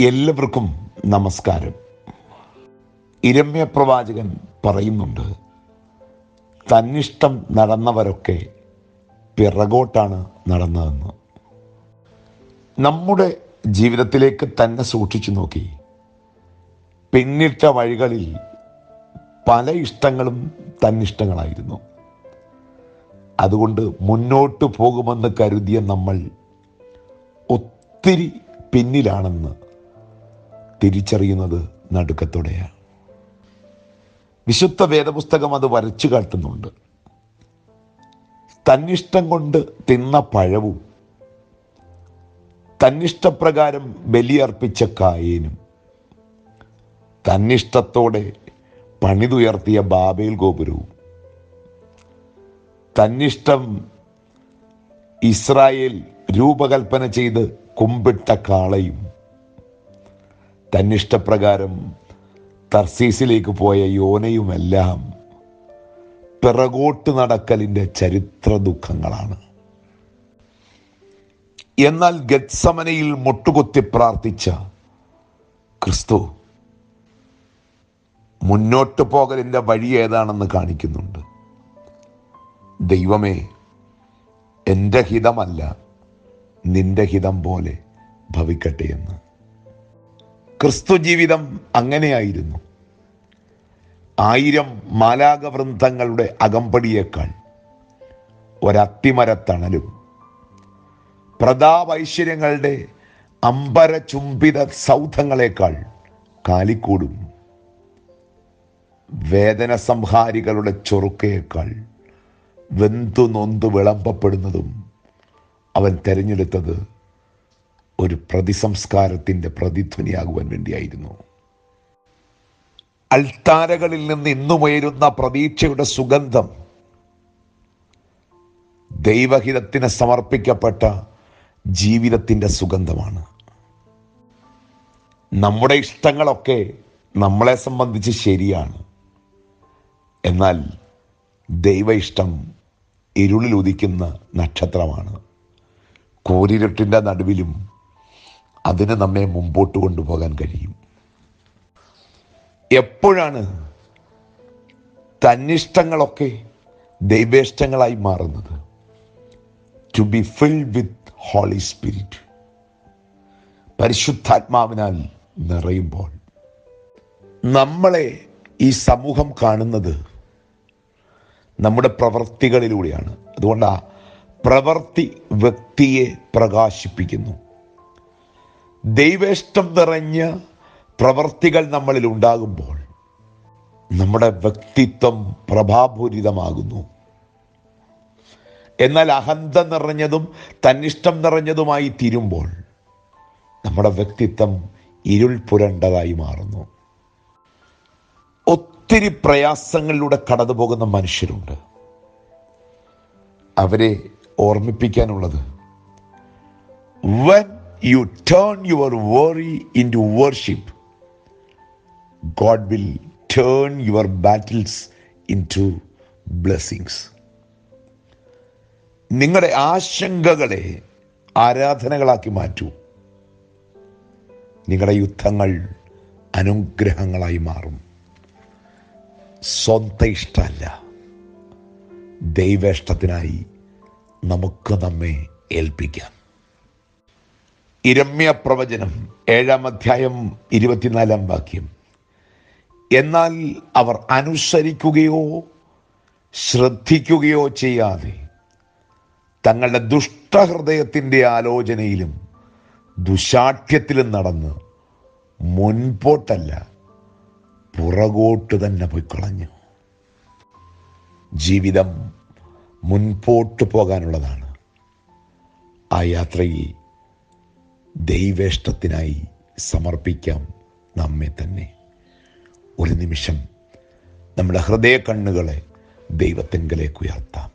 എല്ലാവർക്കും നമസ്കാരം. ഇരമ്യ പ്രവാചകൻ പറയുന്നുണ്ട് തന്നിഷ്ടം നടന്നവരൊക്കെ പിറകോട്ടാണ് നടന്നതെന്ന്. നമ്മുടെ ജീവിതത്തിലേക്ക് തന്നെ സൂക്ഷിച്ചു നോക്കി. പിന്നിട്ട വഴികളിൽ പല ഇഷ്ടങ്ങളും തന്നിഷ്ടങ്ങളായിരുന്നു. അതുകൊണ്ട് മുന്നോട്ട് പോകുമെന്ന് കരുതിയ നമ്മൾ ഒത്തിരി പിന്നിലാണെന്ന് തിരിച്ചറിയുന്നത് നടുക്കത്തോടെയാണ്. വിശുദ്ധ വേദപുസ്തകം അത് വരച്ചു കാട്ടുന്നുണ്ട്. തന്നിഷ്ടം കൊണ്ട് തിന്ന പഴവും തന്നിഷ്ടപ്രകാരം ബലിയർപ്പിച്ച കായേനും തന്നിഷ്ടത്തോടെ പണിതുയർത്തിയ ബാബേൽ ഗോപുരവും തന്നിഷ്ടം ഇസ്രായേൽ രൂപകൽപ്പന ചെയ്ത് കുമ്പിട്ട കാളയും തന്നിഷ്ടപ്രകാരം തർസീസിലേക്ക് പോയ യോനയുമെല്ലാം പിറകോട്ട് നടക്കലിന്റെ ചരിത്ര ദുഃഖങ്ങളാണ് എന്നാൽ ഗത്സമനയിൽ മുട്ടുകുത്തി പ്രാർത്ഥിച്ച ക്രിസ്തു മുന്നോട്ട് പോകലിന്റെ വഴി ഏതാണെന്ന് കാണിക്കുന്നുണ്ട്. ദൈവമേ എന്റെ ഹിതമല്ല നിന്റെ ഹിതം പോലെ ഭവിക്കട്ടെ എന്ന്. ക്രിസ്തു ജീവിതം അങ്ങനെയായിരുന്നു. ആയിരം മാലാകവൃന്ദങ്ങളുടെ അകമ്പടിയേക്കാൾ ഒരത്തിമരത്തണലും പ്രതാപൈശ്വര്യങ്ങളുടെ അമ്പരചുംബിത സൗധങ്ങളെക്കാൾ കാലിക്കൂടും വേദന സംഹാരികളുടെ ചൊറുക്കയേക്കാൾ വെന്തു നൊന്തു വിളമ്പപ്പെടുന്നതും അവൻ തെരഞ്ഞെടുത്തത് ഒരു പ്രതിസംസ്കാരത്തിന്റെ പ്രതിധ്വനിയാകുവാൻ വേണ്ടിയായിരുന്നു. അൾത്താരകളിൽ നിന്ന് ഇന്നുമുയരുന്ന പ്രതീക്ഷയുടെ സുഗന്ധം ദൈവഹിതത്തിന് സമർപ്പിക്കപ്പെട്ട ജീവിതത്തിന്റെ സുഗന്ധമാണ്. നമ്മുടെ ഇഷ്ടങ്ങളൊക്കെ നമ്മളെ സംബന്ധിച്ച് ശരിയാണ്. എന്നാൽ ദൈവ ഇഷ്ടം ഇരുളിൽ ഉദിക്കുന്ന നക്ഷത്രമാണ്. കോരിരുട്ടിന്റെ നടുവിലും അതിന് നമ്മെ മുമ്പോട്ട് കൊണ്ടുപോകാൻ കഴിയും. എപ്പോഴാണ് തന്നിഷ്ടങ്ങളൊക്കെ ദൈവേഷ്ടങ്ങളായി മാറുന്നത്? To be filled with holy spirit പരിശുദ്ധാത്മാവിനാൽ നിറയുമ്പോൾ. നമ്മളെ ഈ സമൂഹം കാണുന്നത് നമ്മുടെ പ്രവൃത്തികളിലൂടെയാണ് അതുകൊണ്ട് ആ പ്രവൃത്തി വ്യക്തിയെ പ്രകാശിപ്പിക്കുന്നു. ദൈവേഷ്ടം നിറഞ്ഞ പ്രവർത്തികൾ നമ്മളിൽ ഉണ്ടാകുമ്പോൾ നമ്മുടെ വ്യക്തിത്വം പ്രഭാപൂരിതമാകുന്നു. എന്നാൽ അഹന്ത നിറഞ്ഞതും തന്നിഷ്ടം നിറഞ്ഞതുമായി തീരുമ്പോൾ നമ്മുടെ വ്യക്തിത്വം ഇരുൾ പുരണ്ടതായി മാറുന്നു. ഒത്തിരി പ്രയാസങ്ങളിലൂടെ കടന്നു പോകുന്ന മനുഷ്യരുണ്ട്. അവരെ ഓർമ്മിപ്പിക്കാനുള്ളത് when your worry into worship God will turn your battles into blessings നിങ്ങളുടെ ആശങ്കകളെ ആരാധനകളാക്കി മാറ്റൂ. നിങ്ങളുടെ യുദ്ധങ്ങൾ അനുഗ്രഹങ്ങളായി മാറും. സ്വന്ത ഇഷ്ടമല്ല. ദൈവേഷ്ടത്തിനായി നമുക്ക് നമ്മെ ഏൽപ്പിക്കാം. ഇരമ്യ പ്രവചനം ഏഴാം അധ്യായം ഇരുപത്തിനാലാം വാക്യം. എന്നാൽ അവർ അനുസരിക്കുകയോ ശ്രദ്ധിക്കുകയോ ചെയ്യാതെ തങ്ങളുടെ ദുഷ്ടഹൃദയത്തിന്റെ ആലോചനയിലും ദുശാഠ്യത്തിലും നടന്ന് മുൻപോട്ടല്ല പുറകോട്ട് തന്നെ പോയി കളഞ്ഞു. ജീവിതം മുൻപോട്ട് പോകാനുള്ളതാണ് ആ യാത്രയിൽ ദൈവേഷ്ടത്തിനായി സമർപ്പിക്കാം നമ്മെ തന്നെ. ഒരു നിമിഷം നമ്മുടെ ഹൃദയ കണ്ണുകളെ ദൈവത്തെങ്കിലേക്ക് ഉയർത്താം.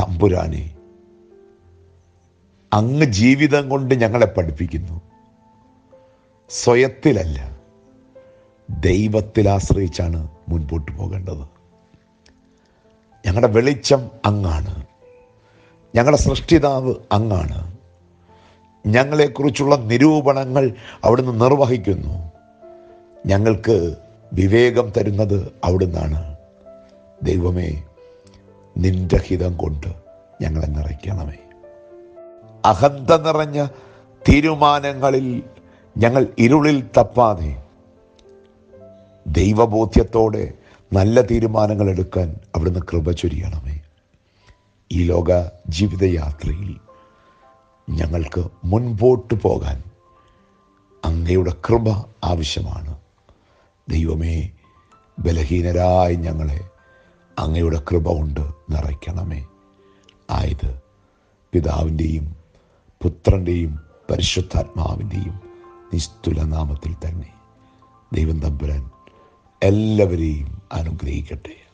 തമ്പുരാനെ അങ്ങ് ജീവിതം കൊണ്ട് ഞങ്ങളെ പഠിപ്പിക്കുന്നു. സ്വയത്തിലല്ല ദൈവത്തിൽ ആശ്രയിച്ചാണ് മുൻപോട്ട് പോകേണ്ടത്. ഞങ്ങളുടെ വെളിച്ചം അങ്ങാണ്. ഞങ്ങളുടെ സൃഷ്ടിതാവ് അങ്ങാണ്. ഞങ്ങളെക്കുറിച്ചുള്ള നിരൂപണങ്ങൾ അവിടുന്ന് നിർവഹിക്കുന്നു. ഞങ്ങൾക്ക് വിവേകം തരുന്നത് അവിടുന്നാണ്. ദൈവമേ നിന്റെ ഹിതം കൊണ്ട് ഞങ്ങളെ നിറയ്ക്കണമേ. അഹന്ത നിറഞ്ഞ തീരുമാനങ്ങളിൽ ഞങ്ങൾ ഇരുളിൽ തപ്പാതെ ദൈവബോധ്യത്തോടെ നല്ല തീരുമാനങ്ങൾ എടുക്കാൻ അവിടുന്ന് കൃപ ചൊരിയണമേ. ഈ ലോക ജീവിതയാത്രയിൽ ഞങ്ങൾക്ക് മുൻപോട്ട് പോകാൻ അങ്ങയുടെ കൃപ ആവശ്യമാണ്. ദൈവമേ ബലഹീനരായി ഞങ്ങളെ അങ്ങയുടെ കൃപ കൊണ്ട് നിറയ്ക്കണമേ. ആയത് പിതാവിന്റെയും പുത്രന്റെയും പരിശുദ്ധാത്മാവിന്റെയും നിസ്തുല നാമത്തിൽ തന്നെ. ദൈവം തമ്പുരാൻ എല്ലാവരെയും അനുഗ്രഹിക്കട്ടെ.